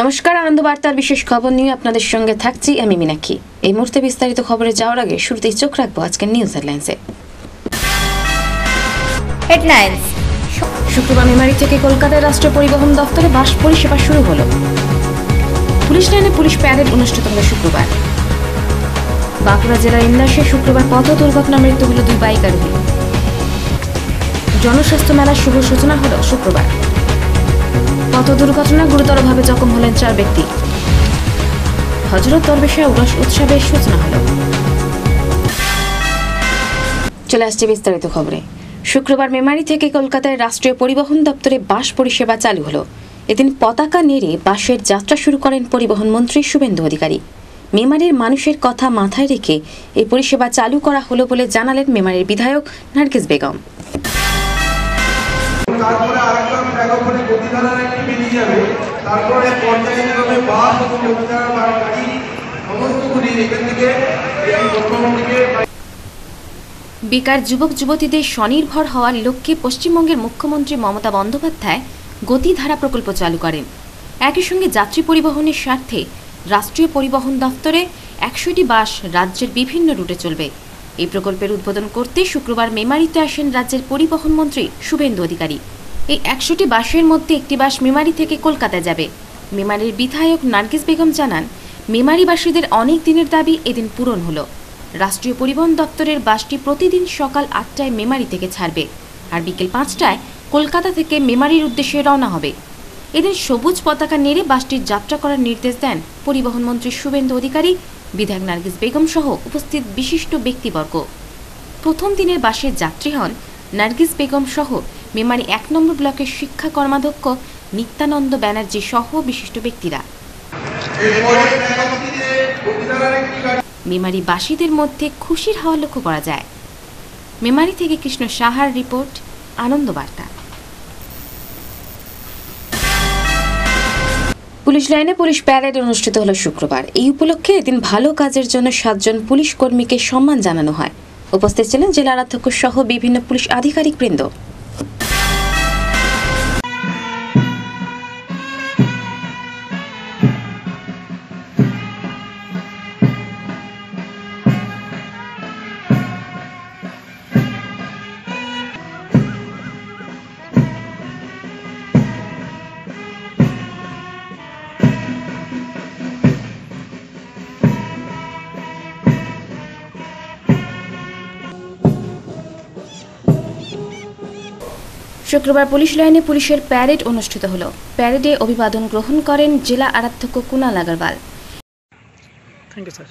নমস্কার আনন্দ বার্তার বিশেষ খবর নিয়ে আপনাদের সঙ্গে থাকছি আমি মিনাক্ষী। এই মুহূর্তে বিস্তারিত খবরে যাওয়ার আগে শুরুতেই চোখ রাখব আজকের নিউজ হেডলাইন্সে। হেডলাইন্স। শুক্রবার মেমারি থেকে কলকাতার রাষ্ট্রীয় পরিবহন দপ্তরে বাস পরিষেবা শুরু হলো। পুলিশ লাইনে পুলিশ প্যারেড অনুষ্ঠিত হলো শুক্রবার। বাঁকুড়া জেলার ইন্দাসে শুক্রবার পথ দুর্ঘটনা মৃত্যু হলো দুই বাইক আরোহী জনস্বাস্থ্য মেলার শুভ সূচনা হলো শুক্রবার। পথ দুর্ঘটনা গুরুতরভাবে জখম হলেন চার ব্যক্তি। হজরত দরবেশে উৎসবের সূচনা চলে আসছে বিস্তারিত খবরে। শুক্রবার মেমারি থেকে কলকাতায় রাষ্ট্রীয় পরিবহন দপ্তরে বাস পরিষেবা চালু হলো। এদিন পতাকা নেড়ে বাসের যাত্রা শুরু করেন পরিবহন মন্ত্রী শুভেন্দু অধিকারী। মেমারির মানুষের কথা মাথায় রেখে এই পরিষেবা চালু করা হলো বলে জানালেন মেমারির বিধায়ক নার্গিস বেগম। তারপরে গতিধারার একটি বেরিয়ে যাবে। তারপরে পর্যায়ক্রমে বাস এবং গতিধারা বা গাড়ি সমস্তগুলি এখান থেকে বেকার যুবক যুবতীদের স্বনির্ভর হওয়ার লক্ষ্যে পশ্চিমবঙ্গের মুখ্যমন্ত্রী মমতা বন্দ্যোপাধ্যায় গতিধারা প্রকল্প চালু করেন। একই সঙ্গে যাত্রী পরিবহনের স্বার্থে রাষ্ট্রীয় পরিবহন দফতরে একশোটি বাস রাজ্যের বিভিন্ন রুটে চলবে। এই প্রকল্পের উদ্বোধন করতে শুক্রবার মেমারিতে আসেন রাজ্যের পরিবহন মন্ত্রী শুভেন্দু অধিকারী। এই একশোটি বাসের মধ্যে একটি বাস মেমারি থেকে কলকাতা যাবে। মেমারির বিধায়ক নার্গিস বেগম জানান, মেমারিবাসীদের অনেক দিনের দাবি এদিন পূরণ হলো। রাষ্ট্রীয় পরিবহন দপ্তরের বাসটি প্রতিদিন সকাল আটটায় মেমারি থেকে ছাড়বে আর বিকেল পাঁচটায় কলকাতা থেকে মেমারির উদ্দেশ্যে রওনা হবে। এদিন সবুজ পতাকা নেড়ে বাসটির যাত্রা করার নির্দেশ দেন পরিবহন মন্ত্রী শুভেন্দু অধিকারী, বিধায়ক নার্গিস বেগম সহ উপস্থিত বিশিষ্ট ব্যক্তিবর্গ। প্রথম দিনের বাসের যাত্রী হন নার্গিস বেগম সহ মেমারি এক নম্বর ব্লকের শিক্ষা কর্মাধ্যক্ষ নিত্যানন্দ ব্যানার্জি সহ বিশিষ্ট ব্যক্তিরা। মেমারি বাসীদের মধ্যে খুশির হাওয়া লক্ষ্য করা যায়। মেমারি থেকে কৃষ্ণ সাহার রিপোর্ট, আনন্দ বার্তা। পুলিশ লাইনে পুলিশ প্যারেড অনুষ্ঠিত হলো শুক্রবার। এই উপলক্ষে এদিন ভালো কাজের জন্য সাতজন পুলিশ কর্মীকে সম্মান জানানো হয়। উপস্থিত ছিলেন জেলার অধ্যক্ষ সহ বিভিন্ন পুলিশ আধিকারিক বৃন্দ শুক্রবার পুলিশ লাইনে পুলিশের প্যারেড অনুষ্ঠিত হল। প্যারেডে অভিবাদন গ্রহণ করেন জেলা আরাধ্যক্ষ Kunal Agarwal. Thank you sir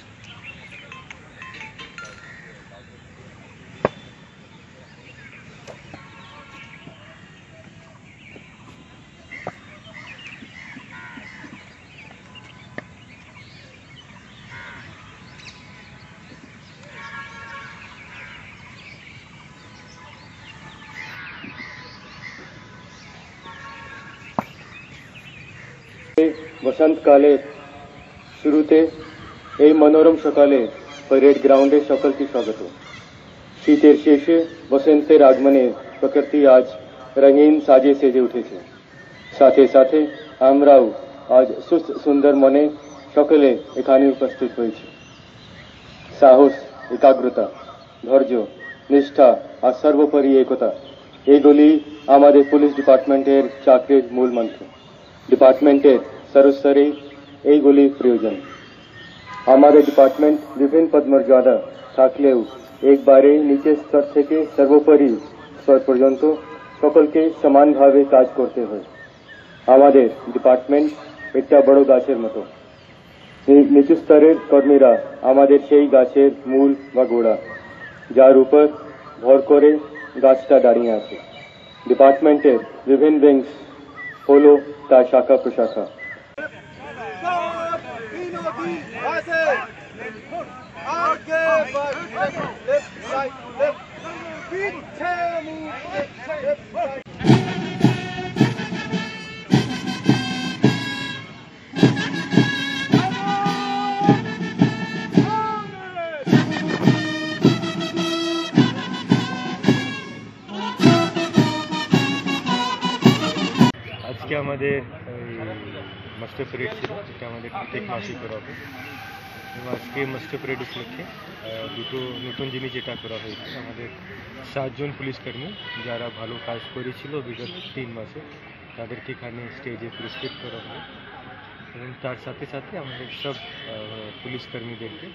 বসন্তকালে শুরুতে এই মনোরম সকালে প্যারেড গ্রাউন্ডে সকলকে স্বাগত। শীতের শেষে বসন্তের আগমনে প্রকৃতি আজ রঙিন সাজে সেজে উঠেছে। সাথে সাথে আমরাও আজ সুস্থ সুন্দর মনে সকলে এখানে উপস্থিত হয়েছি। সাহস, একাগ্রতা, ধৈর্য, নিষ্ঠা আর সর্বোপরি একতা এইগুলি আমাদের পুলিশ ডিপার্টমেন্টের চাকরির মূল মন্ত্র। ডিপার্টমেন্টের সর্বস্তরে এইগুলি প্রয়োজন আমাদের ডিপার্টমেন্ট বিভিন্ন পদমর্যাদা থাকলেও একবারে নিচের স্তর থেকে সর্বোপরি স্তর পর্যন্ত সকলকে সমানভাবে কাজ করতে হয় আমাদের ডিপার্টমেন্ট একটা বড় গাছের মতো এই নিচু স্তরের কর্মীরা আমাদের সেই গাছের মূল বা গোড়া যার উপর ভর করে গাছটা দাঁড়িয়ে আছে ডিপার্টমেন্টের বিভিন্ন উইংস হলো তার শাখা প্রশাখা Passe! Okay. left, left side, left. Bitte move, left, left side. Master parade ছিল যেটা আমাদের প্রত্যেক মাসেই করা হয় এবং আজকে মাস্টার প্যারেড উপলক্ষে আহ, দুটো নতুন জিনিস যেটা করা হয়েছে আমাদের সাতজন পুলিশকর্মী যারা ভালো কাজ করেছিল বিগত তিন মাসে তাদেরকে এখানে স্টেজে পুরস্কৃত করা হবে এবং তার সাথে সাথে আমাদের সব আহ, পুলিশকর্মীদেরকে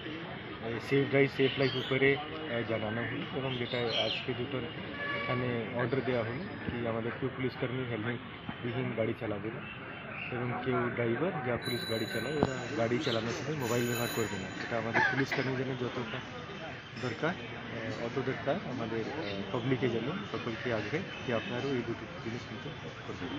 সেফ ড্রাইভ সেফ লাইফ উপরে আহ, জানানো হলো এবং যেটা আজকে দুটো এখানে অর্ডার দেওয়া হলো কি আমাদের কেউ পুলিশকর্মী হেলমেট বিহীন গাড়ি চালাবে না এবং কেউ ড্রাইভার যা পুলিশ গাড়ি চালায় ওরা গাড়ি চালানোর সময় মোবাইল ব্যবহার করবে না এটা আমাদের পুলিশকর্মীদের জন্য যতটা দরকার আহ, অত দরকার আমাদের পাবলিকে যেন সকলকে আগ্রহে যে আপনারও এই দুটো জিনিস কিন্তু করবেন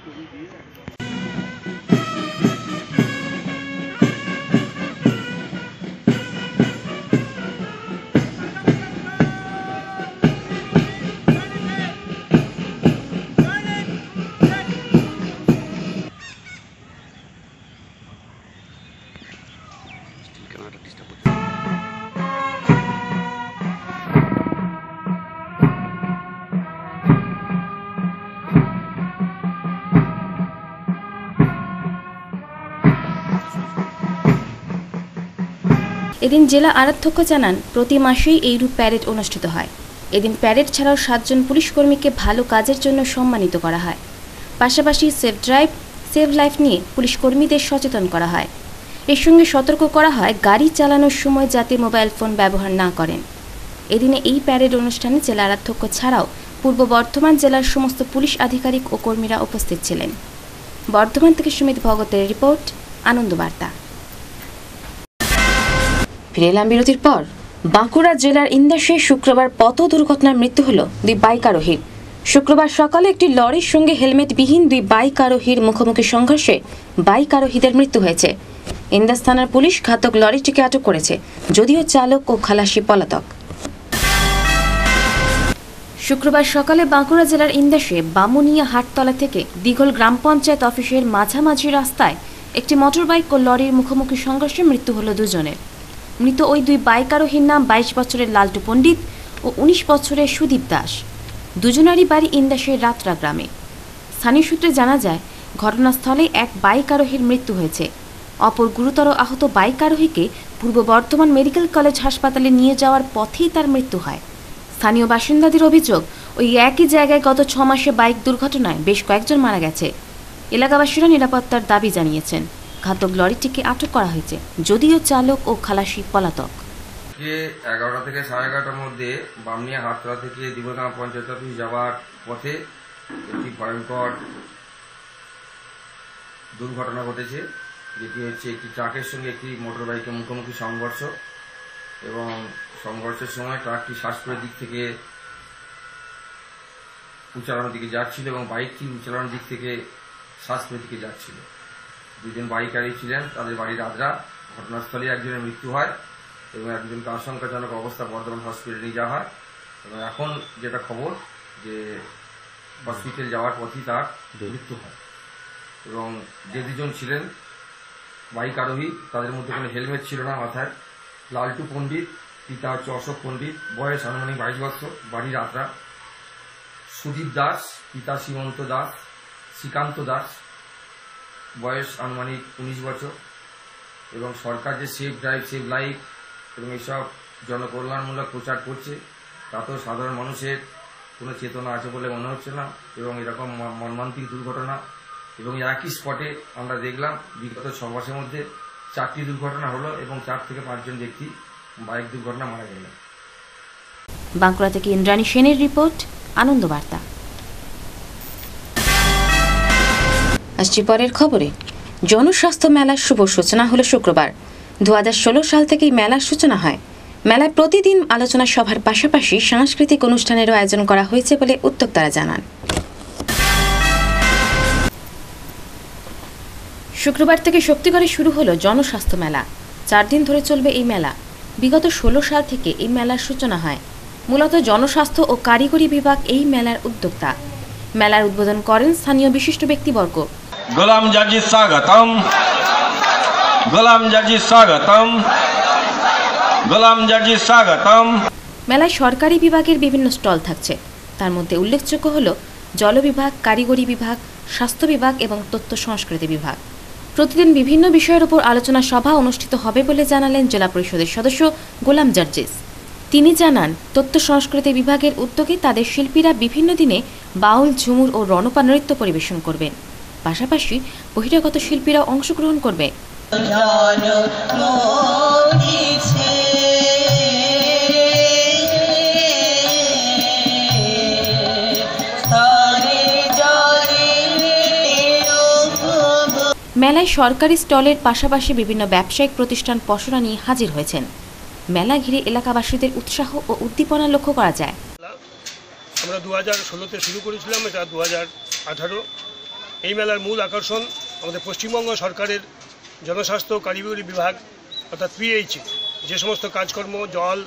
এদিন জেলা আরাধ্যক্ষ জানান, প্রতি মাসেই এইরূপ প্যারেড অনুষ্ঠিত হয়। এদিন প্যারেড ছাড়াও সাতজন পুলিশ কর্মীকে ভালো কাজের জন্য সম্মানিত করা হয়। পাশাপাশি সেফ ড্রাইভ সেভ লাইফ নিয়ে পুলিশ কর্মীদের সচেতন করা হয়। এর সঙ্গে সতর্ক করা হয়, গাড়ি চালানোর সময় যাতে মোবাইল ফোন ব্যবহার না করেন। এদিনে এই প্যারেড অনুষ্ঠানে জেলা আরাধ্যক্ষ ছাড়াও পূর্ব বর্ধমান জেলার সমস্ত পুলিশ আধিকারিক ও কর্মীরা উপস্থিত ছিলেন। বর্ধমান থেকে সুমিত ভগতের রিপোর্ট, আনন্দবার্তা। ফিরে এলাম বিরতির পর। বাঁকুড়া জেলার ইন্দাসে শুক্রবার পথ দুর্ঘটনার মৃত্যু হল দুই বাইক আরোহীর। শুক্রবার সকালে একটি লরির সঙ্গে হেলমেটবিহীন দুই বাইক আরোহীর মুখোমুখি সংঘর্ষে বাইক আরোহীদের মৃত্যু হয়েছে। ইন্দাস থানার পুলিশ ঘাতক লরিটিকে আটক করেছে, যদিও চালক ও খালাসি পলাতক। শুক্রবার সকালে বাঁকুড়া জেলার ইন্দাসে বামুনিয়া হাটতলা থেকে দিঘল গ্রাম পঞ্চায়েত অফিসের মাঝামাঝি রাস্তায় একটি মোটরবাইক ও লরির মুখোমুখি সংঘর্ষে মৃত্যু হল দুজনের। মৃত ওই দুই বাইক আরোহীর নাম বাইশ বছরের লালটু পণ্ডিত ও উনিশ বছরের সুদীপ দাস। দুজনারই বাড়ি ইন্দাসের রাত্রা গ্রামে। স্থানীয় সূত্রে জানা যায় ঘটনাস্থলে এক বাইক আরোহীর মৃত্যু হয়েছে। অপর গুরুতর আহত বাইক আরোহীকে পূর্ব বর্ধমান মেডিকেল কলেজ হাসপাতালে নিয়ে যাওয়ার পথেই তার মৃত্যু হয়। স্থানীয় বাসিন্দাদের অভিযোগ, ওই একই জায়গায় গত ছ মাসে বাইক দুর্ঘটনায় বেশ কয়েকজন মারা গেছে। এলাকাবাসীরা নিরাপত্তার দাবি জানিয়েছেন। ঘাতক লরিটিকে আটক করা হয়েছে, যদিও চালক ও খালাসি পলাতক। এগারোটা থেকে সাড়ে এগারোটার মধ্যে বামনিয়া হাতরা থেকে দিবগ্রাম পঞ্চায়েত অফিস যাওয়ার পথে একটি ভয়ঙ্কর দুর্ঘটনা ঘটেছে, যেটি হচ্ছে একটি ট্রাকের সঙ্গে একটি মোটর বাইকের মুখোমুখি সংঘর্ষ এবং সংঘর্ষের সময় ট্রাকটি শ্বাসপুরের দিক থেকে উচালানোর দিকে যাচ্ছিল এবং বাইকটি উচালানোর দিক থেকে শ্বাসপুরের দিকে যাচ্ছিল। দুজন বাইকারই ছিলেন, তাদের বাড়ির আদ্রা ঘটনাস্থলে একজনের মৃত্যু হয় এবং একজনকে আশঙ্কাজনক অবস্থা বর্ধমান হসপিটালে নিয়ে যাওয়া হয়। এবং এখন যেটা খবর, যে হসপিটাল যাওয়ার পথেই তার মৃত্যু হয়। এবং যে দুজন ছিলেন, বাইক আরোহী, তাদের মধ্যে কোনো হেলমেট ছিল না মাথায়। লালটু পণ্ডিত, পিতা হচ্ছে অশোক পণ্ডিত, বয়স আনুমানিক বাইশ বছর, বাড়ির আত্রা সুদীপ দাস, পিতা সীমন্ত দাস, শ্রীকান্ত দাস বয়স আনুমানিক উনিশ বছর। এবং সরকার যে সেফ ড্রাইভ সেফ লাইফ এবং এইসব জনকল্যাণমূলক প্রচার করছে, তাতেও সাধারণ মানুষের কোনো চেতনা আছে বলে মনে হচ্ছে না এবং এরকম মর্মান্তিক দুর্ঘটনা এবং একই স্পটে আমরা দেখলাম বিগত ছ মাসের মধ্যে চারটি দুর্ঘটনা হলো এবং চার থেকে পাঁচজন ব্যক্তি বাইক দুর্ঘটনা মারা গেলেন। বাঁকুড়া থেকে ইন্দ্রাণী সেনের রিপোর্ট, আনন্দবার্তা। আসছি পরের খবরে। জনস্বাস্থ্য মেলার শুভ সূচনা হলো শুক্রবার। দু হাজার ষোলো সাল থেকে মেলার সূচনা হয়। মেলায় প্রতিদিন আলোচনা সভার পাশাপাশি সাংস্কৃতিক অনুষ্ঠানেরও আয়োজন করা হয়েছে বলে উদ্যোক্তারা জানান। শুক্রবার থেকে শক্তিগড়ে শুরু হলো জনস্বাস্থ্য মেলা। চার দিন ধরে চলবে এই মেলা। বিগত ষোলো সাল থেকে এই মেলার সূচনা হয়। মূলত জনস্বাস্থ্য ও কারিগরি বিভাগ এই মেলার উদ্যোক্তা। মেলার উদ্বোধন করেন স্থানীয় বিশিষ্ট ব্যক্তিবর্গ। গোলাম জাজি স্বাগতম। গোলাম জাজি স্বাগতম। গোলাম জাজি স্বাগতম। মেলায় সরকারি বিভাগের বিভিন্ন স্টল থাকছে। তার মধ্যে উল্লেখযোগ্য হল জল বিভাগ, কারিগরি বিভাগ, স্বাস্থ্য বিভাগ এবং তথ্য সংস্কৃতি বিভাগ। প্রতিদিন বিভিন্ন বিষয়ের উপর আলোচনা সভা অনুষ্ঠিত হবে বলে জানালেন জেলা পরিষদের সদস্য গোলাম জার্জিস। তিনি জানান, তথ্য সংস্কৃতি বিভাগের উদ্যোগে তাদের শিল্পীরা বিভিন্ন দিনে বাউল, ঝুমুর ও রণপা নৃত্য পরিবেশন করবেন। পাশাপাশি বহিরাগত শিল্পীরাও অংশগ্রহণ করবে। মেলায় সরকারি স্টলের পাশাপাশি বিভিন্ন ব্যবসায়িক প্রতিষ্ঠান পসরা নিয়ে হাজির হয়েছেন। মেলা ঘিরে এলাকাবাসীদের উৎসাহ ও উদ্দীপনা লক্ষ্য করা যায়। আমরা দু হাজার ষোলোতে শুরু করেছিলাম, এটা দু হাজার আঠারো। এই মেলার মূল আকর্ষণ আমাদের পশ্চিমবঙ্গ সরকারের জনস্বাস্থ্য কারিগরি বিভাগ অর্থাৎ পিএইচ যে সমস্ত কাজকর্ম, জল,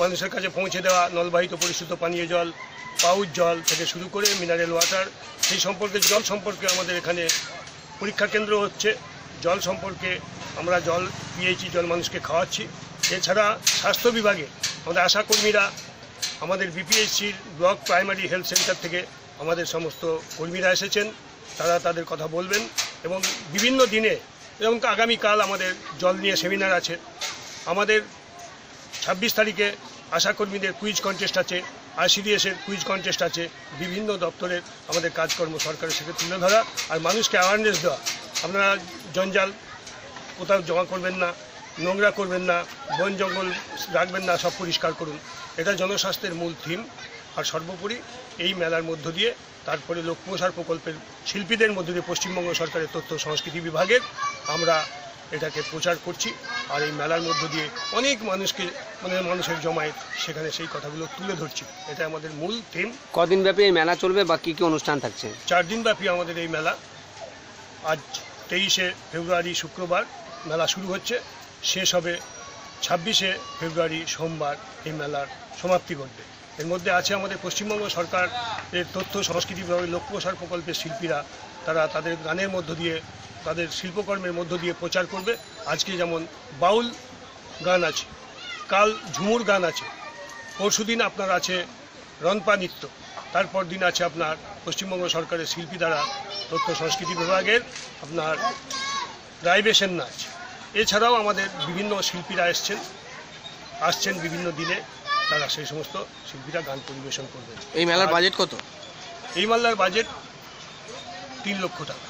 মানুষের কাছে পৌঁছে দেওয়া, নলবাহিত পরিশুদ্ধ পানীয় জল, পাউচ জল থেকে শুরু করে মিনারেল ওয়াটার সেই সম্পর্কে জল সম্পর্কে আমাদের এখানে পরীক্ষা কেন্দ্র হচ্ছে। জল সম্পর্কে আমরা জল পিএইচি জল মানুষকে খাওয়াচ্ছি। এছাড়া স্বাস্থ্য বিভাগে আমাদের আশাকর্মীরা আমাদের বিপিএসসির ব্লক প্রাইমারি হেলথ সেন্টার থেকে আমাদের সমস্ত কর্মীরা এসেছেন। তারা তাদের কথা বলবেন এবং বিভিন্ন দিনে এবং আগামীকাল আমাদের জল নিয়ে সেমিনার আছে। আমাদের ছাব্বিশ তারিখে আশাকর্মীদের কুইজ কনটেস্ট আছে, আইসিডিএসের কুইজ কনটেস্ট আছে, বিভিন্ন দপ্তরের আমাদের কাজকর্ম সরকারের সাথে তুলে ধরা আর মানুষকে অ্যাওয়ারনেস দেওয়া। আপনারা জঞ্জাল কোথাও জমা করবেন না, নোংরা করবেন না, বন জঙ্গল রাখবেন না, সব পরিষ্কার করুন। এটা জনস্বাস্থ্যের মূল থিম আর সর্বোপরি এই মেলার মধ্য দিয়ে তারপরে লোকপ্রসার প্রকল্পের শিল্পীদের মধ্য দিয়ে পশ্চিমবঙ্গ সরকারের তথ্য সংস্কৃতি বিভাগের আমরা এটাকে প্রচার করছি। আর এই মেলার মধ্য দিয়ে অনেক মানুষকে মানে মানুষের জমায়েত সেখানে সেই কথাগুলো তুলে ধরছি। এটা আমাদের মূল থিম কদিন ব্যাপী এই মেলা চলবে বা কী কী অনুষ্ঠান থাকছে? চার দিনব্যাপী আমাদের এই মেলা। আজ তেইশে ফেব্রুয়ারি শুক্রবার মেলা শুরু হচ্ছে। শেষ হবে ছাব্বিশে ফেব্রুয়ারি সোমবার এই মেলার সমাপ্তি ঘটবে। এর মধ্যে আছে আমাদের পশ্চিমবঙ্গ সরকার এর তথ্য, সংস্কৃতি বিভাগের লোকপ্রসার প্রকল্পের শিল্পীরা, তারা তাদের গানের মধ্য দিয়ে, তাদের শিল্পকর্মের মধ্য দিয়ে প্রচার করবে। আজকে যেমন বাউল গান আছে, কাল ঝুমুর গান আছে পরশুদিন আপনার আছে রনপা নৃত্য, তারপর দিন আছে আপনার পশ্চিমবঙ্গ সরকারের শিল্পী দ্বারা তথ্য, সংস্কৃতি বিভাগের আপনার রাইবেশন নাচ। এছাড়াও আমাদের বিভিন্ন শিল্পীরা এসছেন, আসছেন বিভিন্ন দিনে। তারা সেই সমস্ত শিল্পীরা গান পরিবেশন করবেন। এই মেলার বাজেট কত? এই মাল্লার বাজেট তিন লক্ষ টাকা।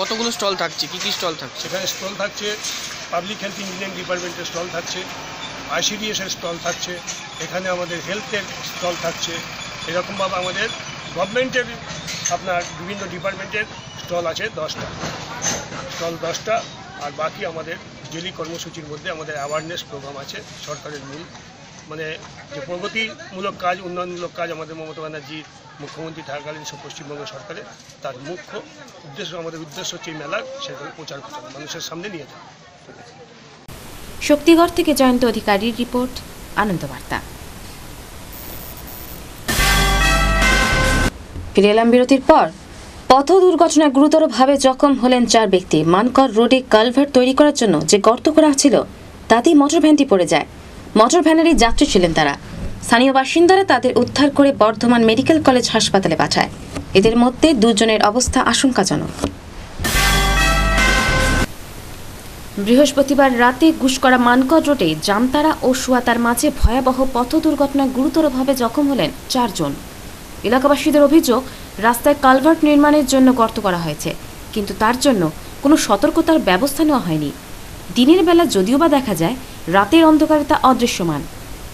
কতগুলো স্টল থাকছে? কি কি স্টল থাকছে? সেখানে স্টল থাকছে পাবলিক হেলথ ইঞ্জিনিয়ারিং ডিপার্টমেন্টের স্টল থাকছে আইসিডিএসের স্টল থাকছে এখানে আমাদের হেলথের স্টল থাকছে। এরকমভাবে আমাদের গভর্নমেন্টের আপনার বিভিন্ন ডিপার্টমেন্টের স্টল আছে দশটা। স্টল দশটা আর বাকি আমাদের ডেলি কর্মসূচির মধ্যে আমাদের অ্যাওয়ারনেস প্রোগ্রাম আছে সরকারের মূল মানে যে প্রগতিমূলক কাজ, উন্নয়নমূলক কাজ আমাদের মমতা ব্যানার্জি, মুখ্যমন্ত্রী থাকাকালীন সব পশ্চিমবঙ্গ সরকারের, তার মুখ্য উদ্দেশ্য, আমাদের উদ্দেশ্য হচ্ছে এই মেলার সেগুলো প্রচার করা, মানুষের সামনে নিয়ে যাওয়া। শক্তিগড় থেকে জয়ন্ত অধিকারীর রিপোর্ট, আনন্দবার্তা। ফিরে এলাম বিরতির পর। পথ দুর্ঘটনায় গুরুতরভাবে জখম হলেন চার ব্যক্তি। মানকর রোডে কালভার্ট তৈরি করার জন্য যে গর্ত করা ছিল, তাতেই মোটর ভ্যানটি পড়ে যায়। মোটর ভ্যানেরই যাত্রী ছিলেন তারা। স্থানীয় বাসিন্দারা তাদের উদ্ধার করে বর্ধমান মেডিকেল কলেজ হাসপাতালে পাঠায়। এদের মধ্যে দুজনের অবস্থা আশঙ্কাজনক। বৃহস্পতিবার রাতে গুসকরা মানকর রোডে জামতারা ও সুয়াতার মাঝে ভয়াবহ পথ দুর্ঘটনায় গুরুতরভাবে জখম হলেন চারজন। এলাকাবাসীদের অভিযোগ, রাস্তায় কালভার্ট নির্মাণের জন্য গর্ত করা হয়েছে, কিন্তু তার জন্য কোনো সতর্কতার ব্যবস্থা নেওয়া হয়নি। দিনের বেলা যদিও বা দেখা যায়, রাতের অন্ধকারে তা অদৃশ্যমান।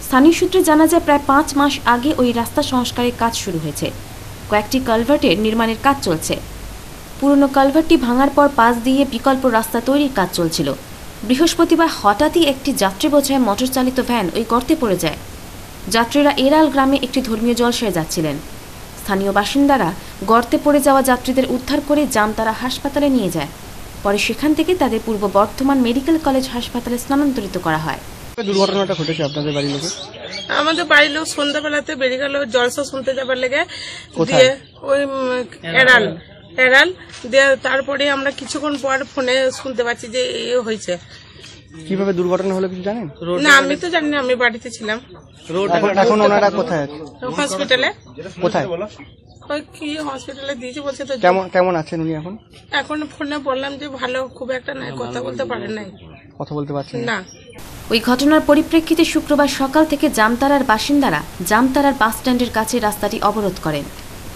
স্থানীয় সূত্রে জানা যায়, প্রায় পাঁচ মাস আগে ওই রাস্তা সংস্কারের কাজ শুরু হয়েছে। কয়েকটি কালভার্টের নির্মাণের কাজ চলছে। পুরনো কালভার্টটি ভাঙার পর পাশ দিয়ে বিকল্প রাস্তা তৈরির কাজ চলছিল। বৃহস্পতিবার হঠাৎই একটি যাত্রী বোঝায় মোটর চালিত ভ্যান ওই গর্তে পড়ে যায়। যাত্রীরা এরাল গ্রামে একটি ধর্মীয় জলসায় যাচ্ছিলেন। স্থানীয় বাসিন্দারা গর্তে পড়ে যাওয়া যাত্রীদের উদ্ধার করে জামতারা হাসপাতালে নিয়ে যায়। পরে সেখান থেকে তাদের পূর্ব বর্ধমান মেডিকেল কলেজ হাসপাতালে স্থানান্তরিত করা হয়। দুর্ঘটনাটা ঘটেছে আপনাদের বাড়ির লোকে আমাদের বাড়ির লোক সন্ধ্যাবেলাতে বেরিয়ে গেল জলসা শুনতে যাবার লেগে দিয়ে ওই এড়াল এড়াল দিয়ে তারপরে আমরা কিছুক্ষণ পর ফোনে শুনতে পাচ্ছি যে এ হয়েছে। কীভাবে দুর্ঘটনা হলো কিছু জানেন? না আমি তো জানি না আমি বাড়িতে ছিলাম। এখন এখন ওনারা কোথায় আছে? হসপিটালে। কোথায়? ওই কি হসপিটালে দিয়েছে বলছে তো কেমন কেমন আছেন উনি এখন? এখন ফোনে বললাম যে ভালো খুব একটা নাই কথা বলতে পারে নাই। কথা বলতে পারছেন না? না। ওই ঘটনার পরিপ্রেক্ষিতে শুক্রবার সকাল থেকে জামতারার বাসিন্দারা জামতারার বাস স্ট্যান্ডের কাছে রাস্তাটি অবরোধ করেন।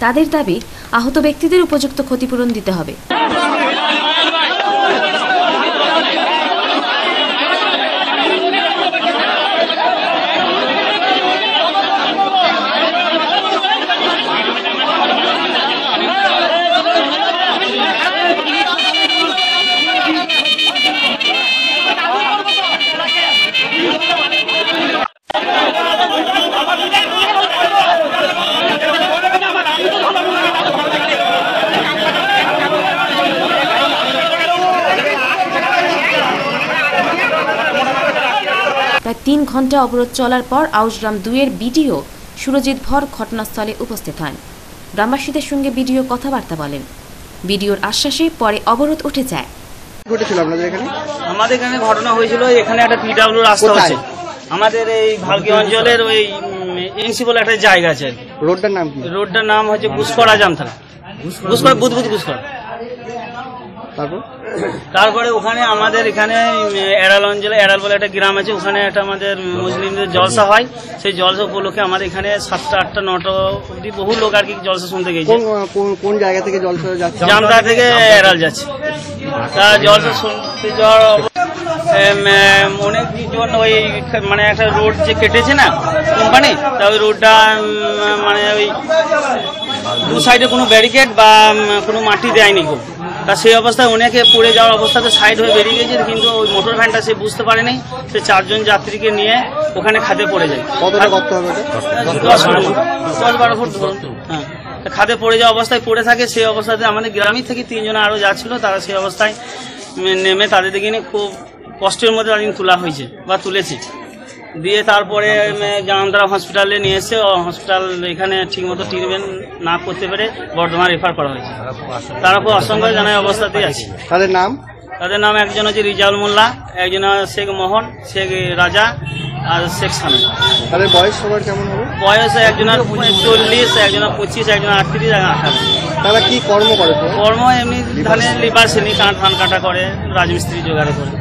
তাদের দাবি আহত ব্যক্তিদের উপযুক্ত ক্ষতিপূরণ দিতে হবে প্রায় তিন ঘণ্টা অবরোধ চলার পর আউসগ্রাম দুইয়ের বিডিও সুরজিৎ ভর ঘটনাস্থলে উপস্থিত হন। গ্রামবাসীদের সঙ্গে বিডিও কথাবার্তা বলেন। বিডিওর আশ্বাসে পরে অবরোধ উঠে যায়। ঘটেছিল আপনাদের এখানে? আমাদের এখানে ঘটনা হয়েছিল এখানে একটা পিডাব্লিউ রাস্তা? হচ্ছে। আমাদের এই ভালকি অঞ্চলের ওই এনসি বলে একটা জায়গা আছে আর রোডটার নাম কি? রোডটার নাম হচ্ছে গুসকরা জামথানা গুসকরা বুধবুধ গুসকরা। তারপর? তারপরে ওখানে আমাদের এখানে এড়াল অঞ্চলে এড়াল বলে একটা গ্রাম আছে ওখানে একটা আমাদের মুসলিমদের জলসা হয়। সেই জলসা উপলক্ষে আমাদের এখানে সাতটা আটটা নটা অব্দি বহু লোক আর কি জলসা শুনতে গেছে কোন জায়গা থেকে জল সরে যাচ্ছে? জামতা থেকে এড়াল যাচ্ছে। তা জলসা শুনতে যাওয়ার অব- এম, এম, অনেক জন ওই মানে একটা রোড যে কেটেছে না কোম্পানি তা ওই রোডটা মানে ওই দু সাইডে কোনো ব্যারিকেড বা কোনো মাটি দেয়নি খুব তা সেই অবস্থায় অনেকে পড়ে যাওয়ার অবস্থাতে সাইড হয়ে বেরিয়ে গেছে কিন্তু ওই মোটর ভ্যানটা সে বুঝতে পারেনি। সে চারজন যাত্রীকে নিয়ে ওখানে খাদে পড়ে যায়। কতটা করতে হবে দশ বারো ফুট। হ্যাঁ। খাদে পড়ে যাওয়া অবস্থায় পড়ে থাকে সেই অবস্থাতে আমাদের গ্রামই থেকে তিনজন আরও যাচ্ছিল তারা সেই অবস্থায় নেমে তাদের দিকে নিয়ে খুব কষ্টের মধ্যে তাদের তোলা হয়েছে বা তুলেছে। দিয়ে তারপরে জামদারা হসপিটালে নিয়ে এসে হসপিটাল এখানে ঠিকমতো ট্রিটমেন্ট না করতে পেরে বর্ধমান রেফার করা হয়েছে। তারা খুব অসংখ্য জানাই অবস্থাতেই আছে। তাদের নাম? তাদের নাম একজন হচ্ছে রিজাউল মোল্লা একজন শেখ মোহন শেখ রাজা আর শেখ সামি তাদের বয়স সবার কেমন হবে? বয়স একজনের চল্লিশ একজনের পঁচিশ একজনের আটত্রিশ একজন আঠাশ। তারা কি কর্ম করে কর্ম এমনি ধানের লিবার শ্রেণি ধান কাটা করে রাজমিস্ত্রি জোগাড় করে।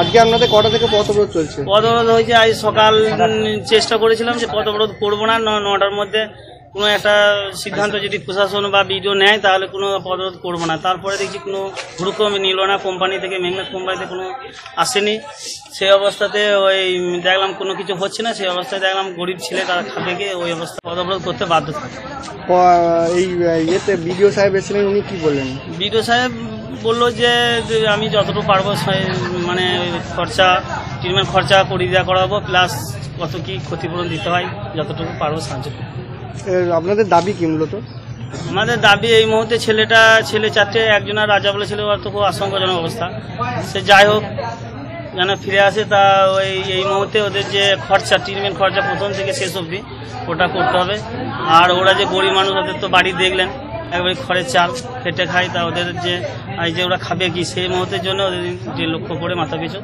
আজকে আপনাদের কটা থেকে পথ অবরোধ চলছে? পথ অবরোধ হয়েছে, আজ সকাল চেষ্টা করেছিলাম যে পথ অবরোধ করব না নটার মধ্যে। কোনো একটা সিদ্ধান্ত যদি প্রশাসন বা বিডিও নেয় তাহলে কোনো পদ অবরোধ করব না। তারপরে দেখছি কোনো হুড়কম নিল না কোম্পানি থেকে মেঘনাথ কোম্পানিতে কোনো আসেনি। সেই অবস্থাতে ওই দেখলাম কোনো কিছু হচ্ছে না সেই অবস্থায় দেখলাম গরিব ছেলে তারা খাবে গিয়ে ওই অবস্থা পদ অবরোধ করতে বাধ্য থাকে এই ইয়েতে বিডিও সাহেব এসেছিলেন উনি কি বললেন? বিডিও সাহেব বলল যে আমি যতটুকু পারব মানে খরচা ট্রিটমেন্ট খরচা করিয়ে দেওয়া করাবো প্লাস কত কি ক্ষতিপূরণ দিতে হয় যতটুকু পারব সাহায্য করব। আপনাদের দাবি কি মূলত? আমাদের দাবি এই মুহূর্তে ছেলেটা, ছেলে চারটে, একজনের রাজা বলে ছিল তো খুব আশঙ্কাজনক অবস্থা। সে যাই হোক যেন ফিরে আসে তা ওই, এই মুহূর্তে ওদের যে খরচা ট্রিটমেন্ট খরচা প্রথম থেকে শেষ অবধি, ওটা করতে হবে। আর ওরা যে গরিব মানুষ, ওদের তো বাড়ি দেখলেন, একবারে খড়ের চাল খেটে খায়, তা ওদের যে, এই যে ওরা খাবে কি, সেই মুহূর্তের জন্য ওদের দেড় লক্ষ করে মাথা পিছু।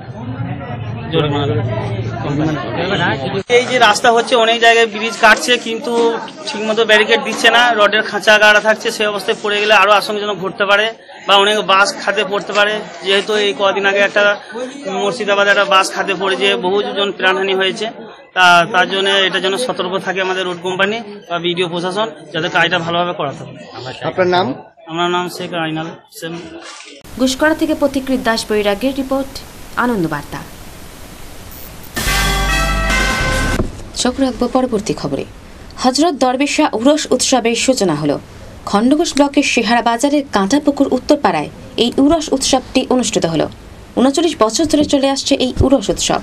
এই যে রাস্তা হচ্ছে অনেক জায়গায় ব্রিজ কাটছে কিন্তু ঠিকমতো ব্যারিকেড দিচ্ছে না রডের খাঁচা গাড়া থাকছে সেই অবস্থায় পড়ে গেলে আরও আশঙ্কাজনক ঘটতে পারে বা অনেক বাস খাতে পড়তে পারে। যেহেতু এই কদিন আগে একটা মুর্শিদাবাদে একটা বাস খাতে পড়ে যে বহুজন প্রাণহানি হয়েছে তা তার জন্য এটা যেন সতর্ক থাকে আমাদের রোড কোম্পানি বা বিডিও প্রশাসন যাতে কাজটা ভালোভাবে করাতে হবে আপনার নাম? আমার নাম শেখ আইনাল হোসেন। গুসকরা থেকে পথিকৃত দাস বৈরাগ্যের রিপোর্ট আনন্দ চোখ রাখব পরবর্তী খবরে। হজরত দরবেশা উরস উৎসবের সূচনা হলো। খণ্ডঘোষ ব্লকের সিহারা বাজারের কাঁটাপুকুর উত্তরপাড়ায় এই উরস উৎসবটি অনুষ্ঠিত হলো। উনচল্লিশ বছর ধরে চলে আসছে এই উরস উৎসব।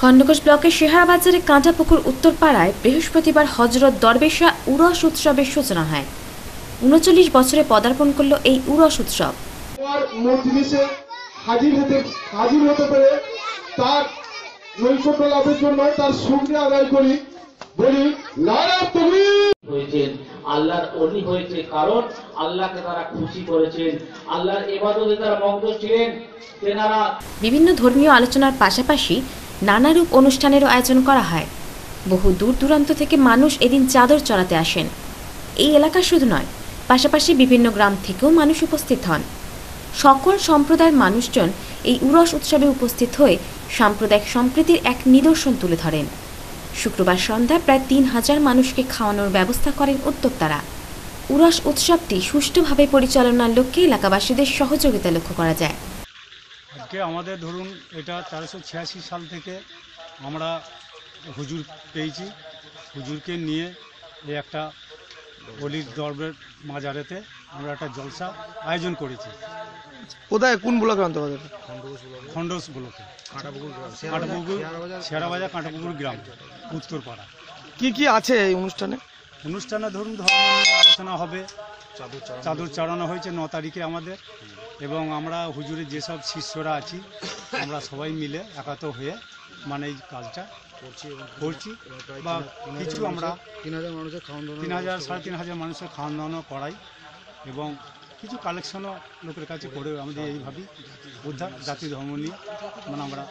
খণ্ডঘোষ ব্লকের সিহারা বাজারে কাঁটাপুকুর উত্তরপাড়ায় বৃহস্পতিবার হজরত দরবেশা উরস উৎসবের সূচনা হয়। উনচল্লিশ বছরে পদার্পণ করল এই উরস উৎসব। হাজির হতে হাজির হতে পেরে তার নৈকট্য লাভের জন্য তার শুক্রিয়া আদায় করি। বলি নারা তুমি! হয়েছেন আল্লাহর অলি হয়েছে কারণ আল্লাহকে তারা খুশি করেছেন। আল্লাহর এবাদতে তারা মগ্ন ছিলেন। তেনারা বিভিন্ন ধর্মীয় আলোচনার পাশাপাশি নানারূপ অনুষ্ঠানেরও আয়োজন করা হয়। বহু দূর দূরান্ত থেকে মানুষ এদিন চাদর চড়াতে আসেন। এই এলাকা শুধু নয় পাশাপাশি বিভিন্ন গ্রাম থেকেও মানুষ উপস্থিত হন। সকল সম্প্রদায়ের মানুষজন এই উরস উৎসবে উপস্থিত হয়ে সাম্প্রদায়িক সম্প্রীতির এক নিদর্শন তুলে ধরেন। শুক্রবার সন্ধ্যায় প্রায় তিন হাজার মানুষকে খাওয়ানোর ব্যবস্থা করেন উদ্যোক্তারা। উরস উৎসবটি সুষ্ঠুভাবে পরিচালনার লক্ষ্যে এলাকাবাসীদের সহযোগিতা লক্ষ্য করা যায়। আজকে আমাদের ধরুন এটা তেরোশো ছিয়াশি সাল থেকে আমরা হুজুর পেয়েছি। হুজুরকে নিয়ে এই একটা অলির দরবের মাজারেতে আমরা একটা জলসা আয়োজন করেছি। কোথায়? কোন ব্লকের অন্তর্গত? খন্ডস ব্লকে। কাঁটাপুকুর ছেঁড়াবাজার কাঁটাপুকুর গ্রাম উত্তরপাড়া। কি কি আছে এই অনুষ্ঠানে? অনুষ্ঠানে ধরুন ধর্ম আলোচনা হবে চাদর চড়ানো হয়েছে ন তারিখে আমাদের এবং আমরা হুজুরের যেসব শিষ্যরা আছি আমরা সবাই মিলে একাত হয়ে মানে এই কাজটা করছি বা কিছু আমরা তিন হাজার মানুষের খাওয়ান তিন হাজার সাড়ে তিন হাজার মানুষের খাওয়ান দাওয়ানো করাই এবং কিছু কালেকশনও লোকের কাছে করে আমাদের এইভাবেই উদ্ধার জাতি ধর্ম নিয়ে মানে আমরা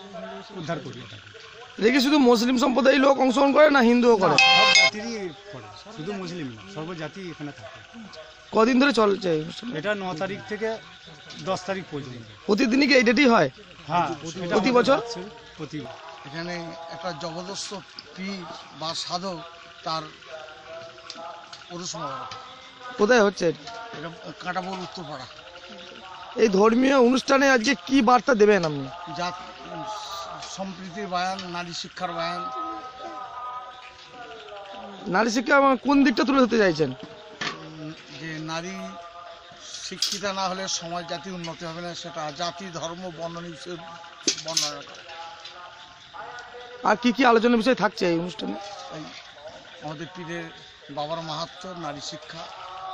উদ্ধার করি দেখি শুধু মুসলিম সম্প্রদায়ের লোক অংশগ্রহণ করে না হিন্দুও করে? সব জাতিরই করে শুধু মুসলিম না সর্বজাতি এখানে থাকে। কদিন ধরে চলছে এটা ন তারিখ থেকে দশ তারিখ পর্যন্ত। প্রতিদিনই কি এই ডেটই হয়? হ্যাঁ এটা প্রতি বছর? প্রতি এখানে একটা জবরদস্ত পীর বা সাধক তার পৌরসভা কোথায় হচ্ছে? এটা? কাঁটাপুর উত্তরপাড়া। এই ধর্মীয় অনুষ্ঠানে আজকে কি বার্তা দেবেন আপনি? যা সম্প্রীতির বায়ান নারী শিক্ষার বায়ান। নারী শিক্ষা কোন দিকটা তুলে ধরতে চাইছেন? যে নারী শিক্ষিতা না হলে সমাজ জাতি উন্নতি হবে না সেটা জাতি ধর্ম বর্ণ বর্ণনা আর কি কি আলোচনার বিষয় থাকছে এই অনুষ্ঠানে? আমাদের পীরের বাবার মাহাত্ম নারী শিক্ষা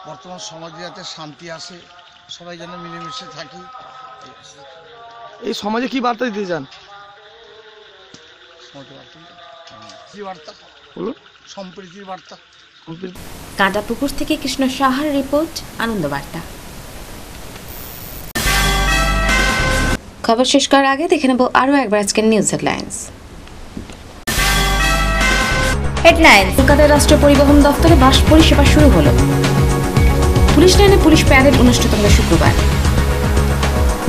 বর্তমান সমাজে যাতে শান্তি আসে সবাই যেন মিলেমিশে থাকি। এই সমাজে কি বার্তা দিতে চান? সমাজে বার্তা বলুন। সম্প্রীতির বার্তা। কাঁটাপুকুর থেকে কৃষ্ণ সাহার রিপোর্ট আনন্দবার্তা। খবর শেষ করার আগে দেখে নেব আরও একবার আজকের নিউজ হেডলাইন্স হেডলাইন কলকাতার রাষ্ট্রীয় পরিবহন দপ্তরে বাস পরিষেবা শুরু হলো। পুলিশ লাইনে পুলিশ প্যারেড অনুষ্ঠিত হলো শুক্রবার।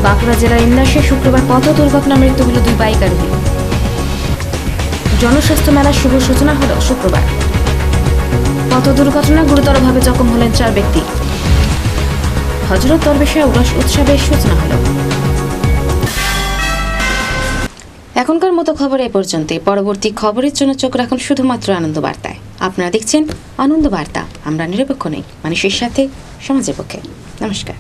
বাঁকুড়া জেলার ইন্দাসে শুক্রবার পথ দুর্ঘটনা মৃত্যু হলো দুই বাইক আরোহী জনস্বাস্থ্য মেলার শুভ সূচনা হলো শুক্রবার। পথ দুর্ঘটনা গুরুতরভাবে জখম হলেন চার ব্যক্তি। হজরত দরবেশা উরস উৎসবের সূচনা হলো। এখনকার মতো খবর এ পর্যন্ত পরবর্তী খবরের জন্য চোখ রাখুন শুধুমাত্র আনন্দ বার্তায় আপনারা দেখছেন আনন্দ বার্তা আমরা নিরপেক্ষ নেই, মানুষের সাথে, সমাজের পক্ষে। নমস্কার।